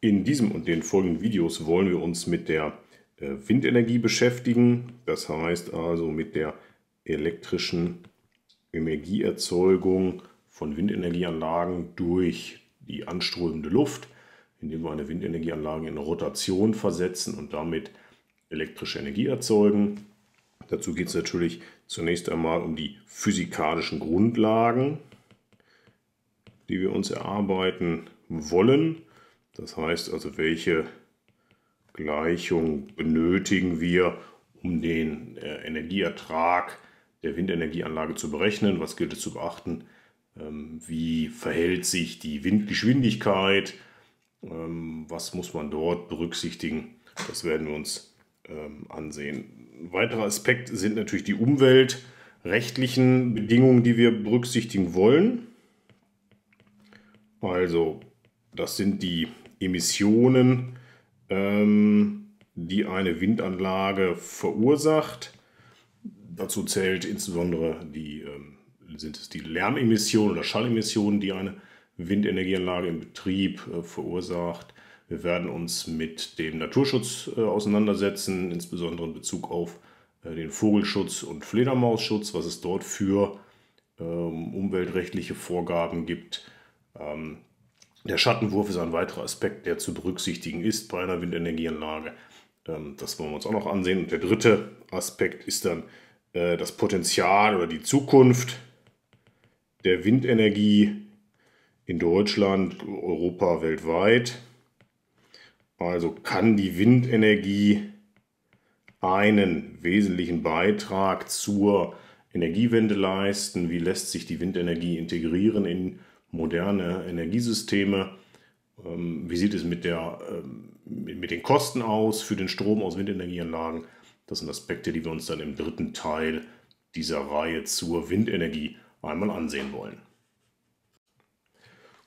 In diesem und den folgenden Videos wollen wir uns mit der äh, Windenergie beschäftigen. Das heißt also mit der elektrischen Energieerzeugung von Windenergieanlagen durch die anströmende Luft, indem wir eine Windenergieanlage in Rotation versetzen und damit elektrische Energie erzeugen. Dazu geht es natürlich zunächst einmal um die physikalischen Grundlagen, die wir uns erarbeiten wollen. Das heißt also, welche Gleichung benötigen wir, um den äh, Energieertrag der Windenergieanlage zu berechnen? Was gilt es zu beachten? Ähm, wie verhält sich die Windgeschwindigkeit? Ähm, was muss man dort berücksichtigen? Das werden wir uns ähm, ansehen. Ein weiterer Aspekt sind natürlich die umweltrechtlichen Bedingungen, die wir berücksichtigen wollen. Also, das sind die Emissionen, ähm, die eine Windanlage verursacht. Dazu zählt insbesondere die, ähm, sind es die Lärmemissionen oder Schallemissionen, die eine Windenergieanlage im Betrieb äh, verursacht. Wir werden uns mit dem Naturschutz äh, auseinandersetzen, insbesondere in Bezug auf äh, den Vogelschutz und Fledermausschutz, was es dort für ähm, umweltrechtliche Vorgaben gibt. Ähm, der Schattenwurf ist ein weiterer Aspekt, der zu berücksichtigen ist bei einer Windenergieanlage. Ähm, das wollen wir uns auch noch ansehen. Und der dritte Aspekt ist dann äh, das Potenzial oder die Zukunft der Windenergie in Deutschland, Europa, weltweit. Also kann die Windenergie einen wesentlichen Beitrag zur Energiewende leisten? Wie lässt sich die Windenergie integrieren in moderne Energiesysteme? Ähm, wie sieht es mit, der, ähm, mit den Kosten aus für den Strom aus Windenergieanlagen? Das sind Aspekte, die wir uns dann im dritten Teil dieser Reihe zur Windenergie einmal ansehen wollen.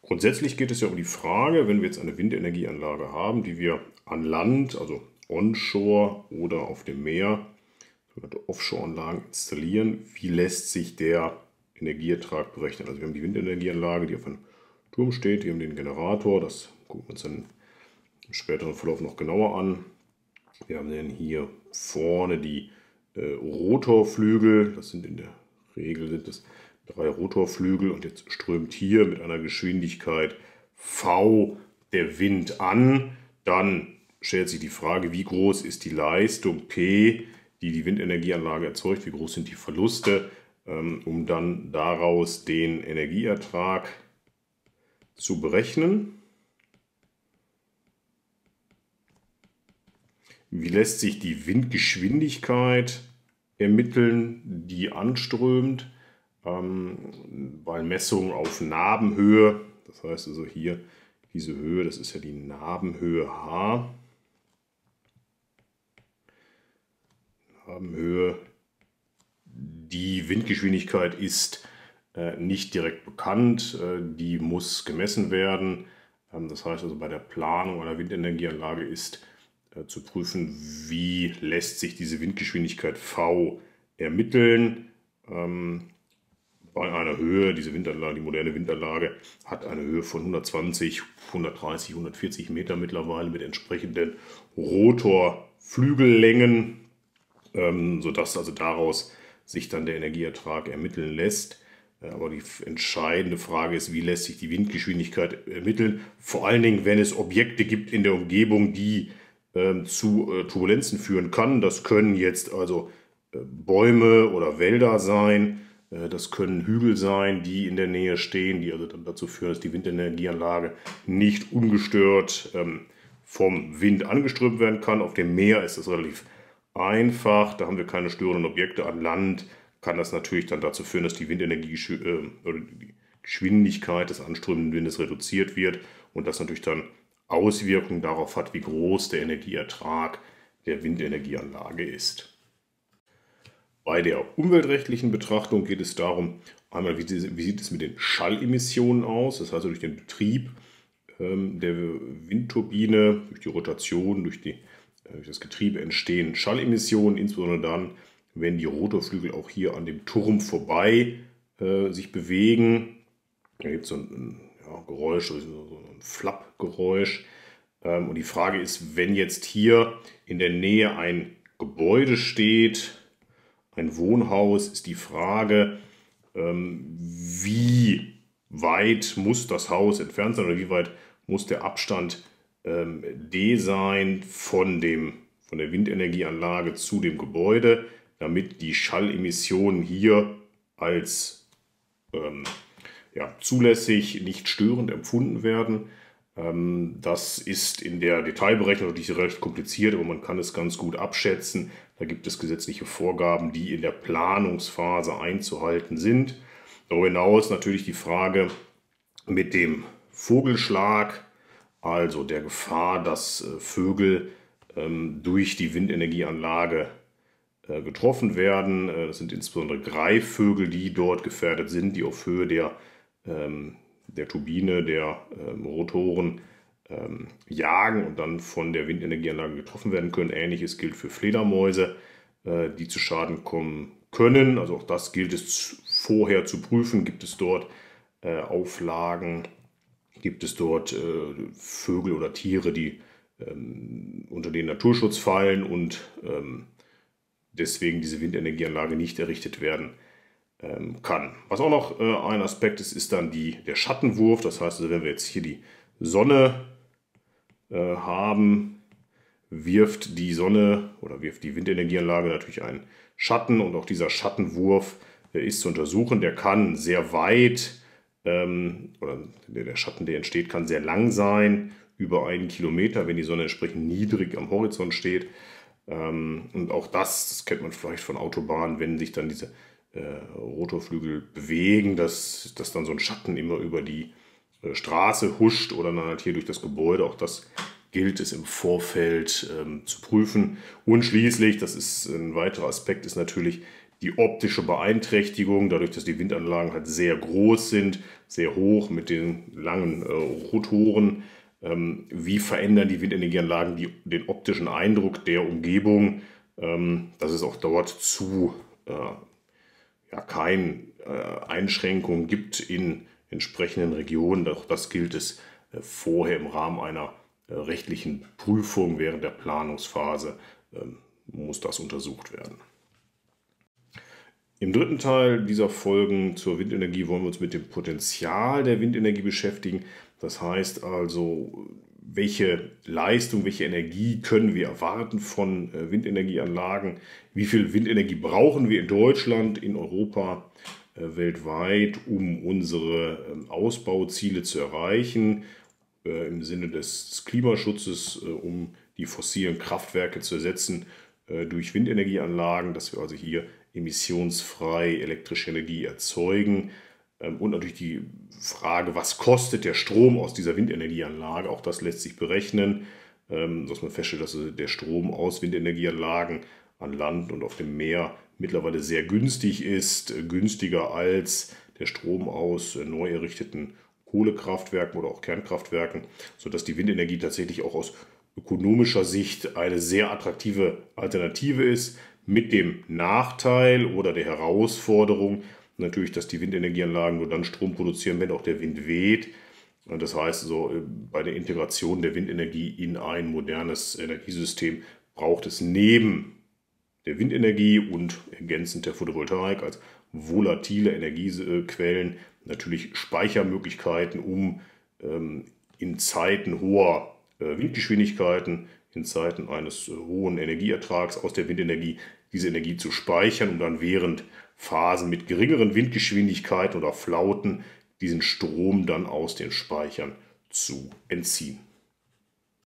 Grundsätzlich geht es ja um die Frage, wenn wir jetzt eine Windenergieanlage haben, die wir an Land, also onshore oder auf dem Meer, sogenannte Offshore-Anlagen installieren, wie lässt sich der Energieertrag berechnen? Also wir haben die Windenergieanlage, die auf einem Turm steht, wir haben den Generator, das gucken wir uns dann im späteren Verlauf noch genauer an. Wir haben dann hier vorne die äh, Rotorflügel, das sind in der Regel sind das drei Rotorflügel und jetzt strömt hier mit einer Geschwindigkeit V der Wind an. Dann stellt sich die Frage, wie groß ist die Leistung P, die die Windenergieanlage erzeugt, wie groß sind die Verluste, um dann daraus den Energieertrag zu berechnen. Wie lässt sich die Windgeschwindigkeit ermitteln, die anströmt? ähm, bei Messungen auf Narbenhöhe, das heißt also hier diese Höhe, das ist ja die Narbenhöhe H. Narbenhöhe, die Windgeschwindigkeit ist äh, nicht direkt bekannt, äh, die muss gemessen werden. Ähm, das heißt also bei der Planung einer Windenergieanlage ist äh, zu prüfen, wie lässt sich diese Windgeschwindigkeit V ermitteln. Ähm, bei einer Höhe, diese Windanlage, die moderne Windanlage, hat eine Höhe von 120, 130, 140 Meter mittlerweile mit entsprechenden Rotorflügellängen, ähm, sodass also daraus sich dann der Energieertrag ermitteln lässt. Aber die entscheidende Frage ist, wie lässt sich die Windgeschwindigkeit ermitteln? Vor allen Dingen, wenn es Objekte gibt in der Umgebung, die äh, zu äh, Turbulenzen führen kann. Das können jetzt also äh, Bäume oder Wälder sein äh, das können Hügel sein, die in der Nähe stehen, die also dann dazu führen, dass die Windenergieanlage nicht ungestört ähm, vom Wind angeströmt werden kann. Auf dem Meer ist das relativ einfach, da haben wir keine störenden Objekte. An Land kann das natürlich dann dazu führen, dass die Windenergie äh, oder die Geschwindigkeit des anströmenden Windes reduziert wird und das natürlich dann Auswirkungen darauf hat, wie groß der Energieertrag der Windenergieanlage ist. Bei der umweltrechtlichen Betrachtung geht es darum, einmal, wie, sieht es mit den Schallemissionen aus, das heißt durch den Betrieb ähm, der Windturbine, durch die Rotation, durch, die, durch das Getriebe entstehen Schallemissionen, insbesondere dann, wenn die Rotorflügel auch hier an dem Turm vorbei äh, sich bewegen. Da gibt es so ein, ja, Geräusch, so ein Flappgeräusch. Ähm, und die Frage ist, wenn jetzt hier in der Nähe ein Gebäude steht, ein Wohnhaus, ist die Frage, ähm, wie weit muss das Haus entfernt sein oder wie weit muss der Abstand ähm, D von, dem, von der Windenergieanlage zu dem Gebäude, damit die Schallemissionen hier als ähm, ja, zulässig, nicht störend empfunden werden. Ähm, das ist in der Detailberechnung natürlich recht kompliziert, aber man kann es ganz gut abschätzen. Da gibt es gesetzliche Vorgaben, die in der Planungsphase einzuhalten sind. Darüber hinaus natürlich die Frage mit dem Vogelschlag, also der Gefahr, dass äh, Vögel ähm, durch die Windenergieanlage äh, getroffen werden. Äh, das sind insbesondere Greifvögel, die dort gefährdet sind, die auf Höhe der ähm, der Turbine, der ähm, Rotoren jagen und dann von der Windenergieanlage getroffen werden können. Ähnliches gilt für Fledermäuse, die zu Schaden kommen können. Also auch das gilt es vorher zu prüfen. Gibt es dort Auflagen? Gibt es dort äh, Vögel oder Tiere, die ähm, unter den Naturschutz fallen und ähm, deswegen diese Windenergieanlage nicht errichtet werden? ähm, kann. Was auch noch äh, ein Aspekt ist, ist dann die, der Schattenwurf. Das heißt, also, wenn wir jetzt hier die Sonne äh, haben, wirft die Sonne oder wirft die Windenergieanlage natürlich einen Schatten und auch dieser Schattenwurf ist zu untersuchen. Der kann sehr weit ähm, oder der Schatten, der entsteht, kann sehr lang sein, über einen Kilometer, wenn die Sonne entsprechend niedrig am Horizont steht. Ähm, und auch das, das kennt man vielleicht von Autobahnen, wenn sich dann diese äh, Rotorflügel bewegen, dass, dass dann so ein Schatten immer über die äh, Straße huscht oder dann halt hier durch das Gebäude. Auch das gilt es im Vorfeld ähm, zu prüfen. Und schließlich, das ist ein weiterer Aspekt, ist natürlich die optische Beeinträchtigung, dadurch, dass die Windanlagen halt sehr groß sind, sehr hoch mit den langen äh, Rotoren. Ähm, wie verändern die Windenergieanlagen die, den optischen Eindruck der Umgebung, ähm, dass es auch dort zu äh, ja, keine äh, Einschränkungen gibt in entsprechenden Regionen. Auch das gilt es äh, vorher im Rahmen einer äh, rechtlichen Prüfung während der Planungsphase ähm, muss das untersucht werden. Im dritten Teil dieser Folgen zur Windenergie wollen wir uns mit dem Potenzial der Windenergie beschäftigen. Das heißt also, welche Leistung, welche Energie können wir erwarten von äh, Windenergieanlagen, wie viel Windenergie brauchen wir in Deutschland, in Europa, äh, weltweit, um unsere ähm, Ausbauziele zu erreichen, äh, im Sinne des Klimaschutzes, um die fossilen Kraftwerke zu ersetzen durch Windenergieanlagen, dass wir also hier emissionsfrei elektrische Energie erzeugen. Ähm, und natürlich die Frage, was kostet der Strom aus dieser Windenergieanlage? Auch das lässt sich berechnen, ähm, dass man feststellt, dass der Strom aus Windenergieanlagen an Land und auf dem Meer mittlerweile sehr günstig ist, äh, günstiger als der Strom aus äh, neu errichteten Kohlekraftwerken oder auch Kernkraftwerken, sodass die Windenergie tatsächlich auch aus ökonomischer Sicht eine sehr attraktive Alternative ist, mit dem Nachteil oder der Herausforderung, natürlich, dass die Windenergieanlagen nur dann Strom produzieren, wenn auch der Wind weht. Das heißt, so äh, bei der Integration der Windenergie in ein modernes Energiesystem braucht es neben der Windenergie und ergänzend der Photovoltaik als volatile Energiequellen natürlich Speichermöglichkeiten, um ähm, in Zeiten hoher äh, Windgeschwindigkeiten, in Zeiten eines äh, hohen Energieertrags aus der Windenergie diese Energie zu speichern, um dann während Phasen mit geringeren Windgeschwindigkeiten oder Flauten diesen Strom dann aus den Speichern zu entziehen.